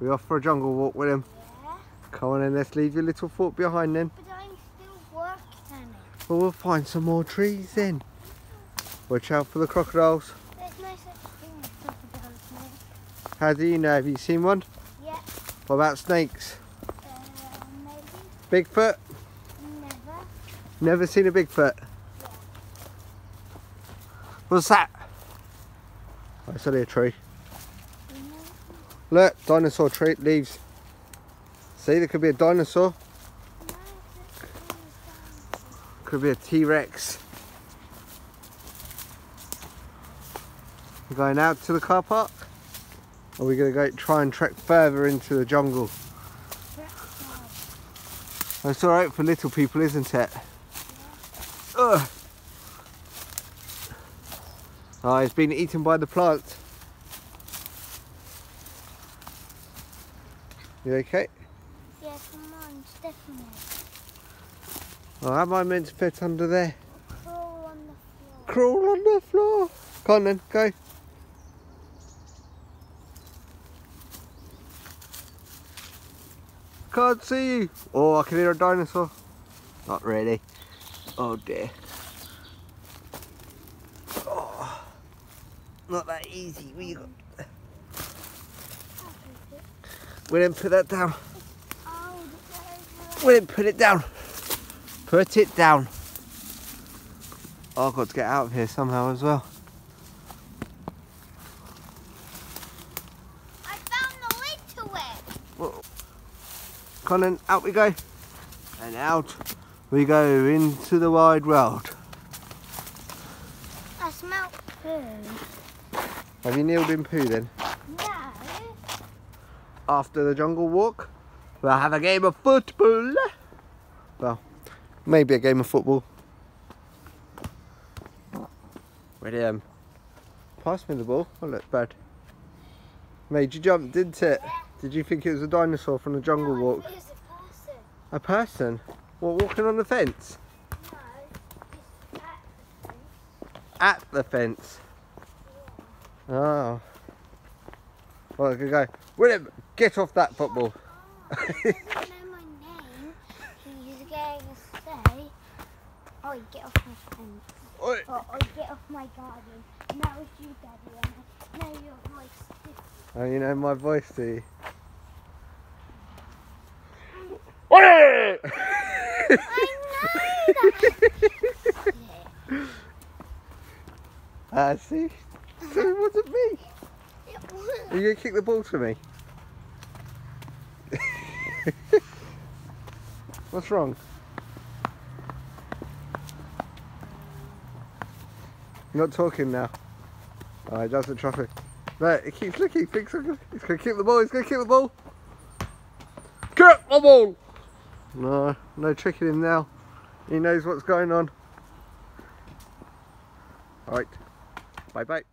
We off for a jungle walk with him. Yeah, Come on then, let's leave your little fort behind then. but I'm still working. Well, we'll find some more trees then. Watch out for the crocodiles. There's no such thing as crocodiles now. How do you know? Have you seen one? Yeah, What about snakes? uh, maybe, Bigfoot? never. Never seen a Bigfoot. What's that? Oh, it's only a tree. Look, dinosaur tree leaves. See, there could be a dinosaur. Could be a T-Rex. Going out to the car park? Or are we going to go try and trek further into the jungle? That's alright for little people, isn't it? Ugh. Oh, it's been eaten by the plant. You okay? Yeah, come on, Stephanie. Oh, how am I meant to fit under there? Crawl on the floor. Crawl on the floor. Come on then, go. Can't see you. Oh, I can hear a dinosaur. Not really. Oh dear. Oh, not that easy. We got. We didn't put that down. Oh, We didn't put it down. Put it down. Oh, I've got to get out of here somehow as well. I found the way to it. Come on, out we go. And out we go into the wide world. I smell poo. Have you kneeled in poo then? After the jungle walk, we'll have a game of football. Well, maybe a game of football. Ready, um, pass me the ball. Oh, look, bad. Made you jump, didn't it? Did you think it was a dinosaur from the jungle no, walk? A person. A person? What, walking on the fence? No, it's that At the fence? Oh. Well, I could go, William, get off that football. He doesn't know my name. He's going to say, "Oh, get off my fence." Oi. Or, "Oh, get off my garden." Now it's you, Daddy. And I know your voice. Oh, you know my voice, do you? I know that. Ah, see? So it wasn't me. It Are you going to kick the ball to me? What's wrong? You're not talking now. Alright, that's the traffic. No, it keeps looking. Thinks I'm gonna, he's to kick the ball. He's to kick the ball. Kick the ball! No, no tricking him now. He knows what's going on. Alright. Bye bye.